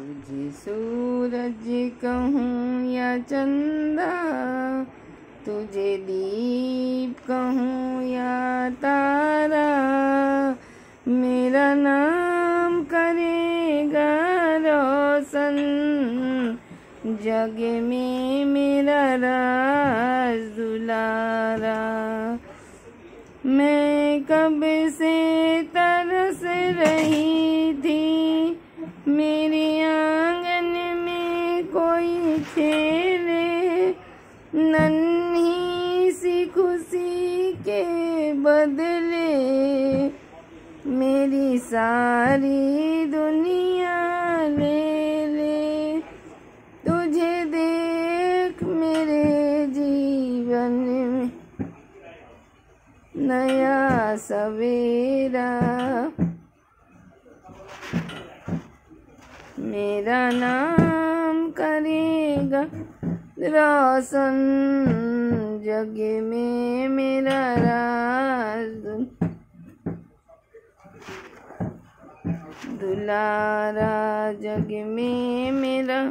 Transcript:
तुझे सूरज कहूँ या चंदा, तुझे दीप कहूँ या तारा, मेरा नाम करेगा रोशन, जग में मेरा राज दुलारा। मैं कब से तरस रही थी, मेरे कोई खेले, नन्ही सी खुशी के बदले मेरी सारी दुनिया ले ले। तुझे देख मेरे जीवन में नया सवेरा। मेरा नाम करेगा रोशन जग में मेरा राज दुलारा जग में मेरा